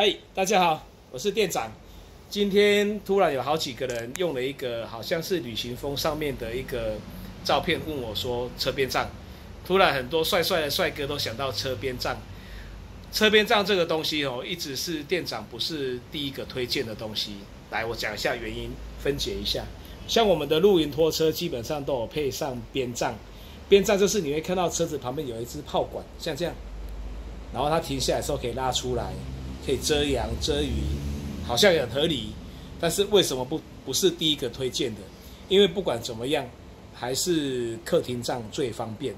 嗨，大家好，我是店长。今天突然有好几个人用了一个好像是旅行风上面的一个照片，问我说车边帐。突然很多帅帅的帅哥都想到车边帐。车边帐这个东西哦，一直是店长不是第一个推荐的东西。来，我讲一下原因，分解一下。像我们的露营拖车，基本上都有配上边帐。边帐就是你会看到车子旁边有一支炮管，像这样，然后它停下来的时候可以拉出来。可以遮阳遮雨，好像也很合理，但是为什么不不是第一个推荐的？因为不管怎么样，还是客厅帐最方便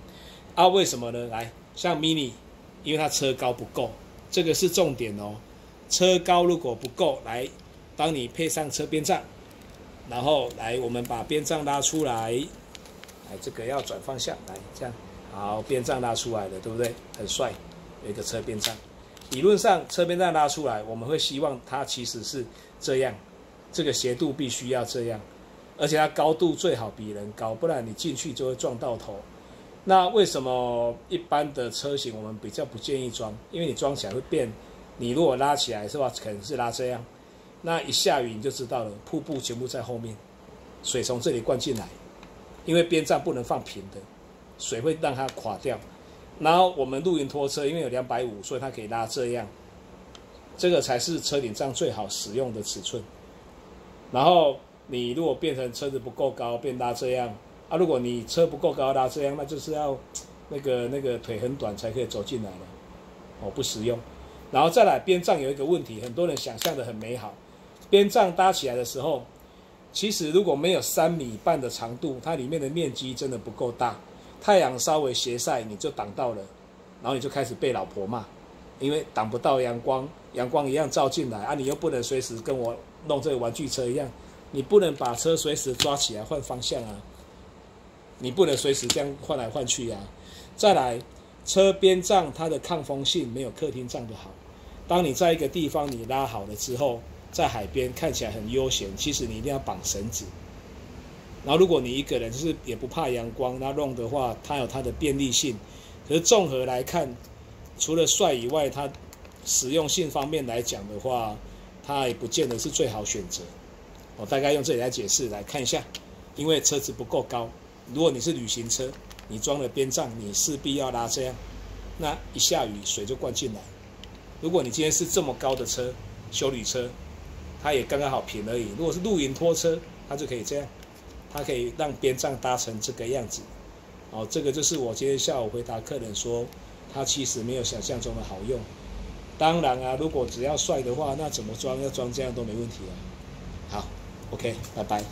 啊？为什么呢？来，像 mini，因为它车高不够，这个是重点哦。车高如果不够，来，帮你配上车边帐，然后来，我们把边帐拉出来，来，这个要转方向，来，这样，好，边帐拉出来了，对不对？很帅，有一个车边帐。理论上，车边站拉出来，我们会希望它其实是这样，这个斜度必须要这样，而且它高度最好比人高，不然你进去就会撞到头。那为什么一般的车型我们比较不建议装？因为你装起来会变，你如果拉起来是吧，可能是拉这样，那一下雨你就知道了，瀑布全部在后面，水从这里灌进来，因为边站不能放平的，水会让它垮掉。然后我们露营拖车，因为有两百五，所以它可以拉这样，这个才是车顶上最好使用的尺寸。然后你如果变成车子不够高，变拉这样啊，如果你车不够高拉这样，那就是要 那个那个腿很短才可以走进来了，哦，不实用。然后再来边帐有一个问题，很多人想象的很美好，边帐搭起来的时候，其实如果没有三米半的长度，它里面的面积真的不够大。太阳稍微斜晒，你就挡到了，然后你就开始被老婆骂，因为挡不到阳光，阳光一样照进来啊，你又不能随时跟我弄这个玩具车一样，你不能把车随时抓起来换方向啊，你不能随时这样换来换去啊。再来，车边帐它的抗风性没有客厅帐的好，当你在一个地方你拉好了之后，在海边看起来很悠闲，其实你一定要绑绳子。然后，如果你一个人是也不怕阳光，那弄的话，它有它的便利性。可是综合来看，除了帅以外，它实用性方面来讲的话，它也不见得是最好选择。我大概用这里来解释来看一下，因为车子不够高。如果你是旅行车，你装了边帐，你势必要拉这样，那一下雨水就灌进来。如果你今天是这么高的车，修旅车，它也刚刚好平而已。如果是露营拖车，它就可以这样。它可以让边帐搭成这个样子，哦，这个就是我今天下午回答客人说，它其实没有想象中的好用。当然啊，如果只要帅的话，那怎么装要装这样都没问题啊。好，OK，拜拜。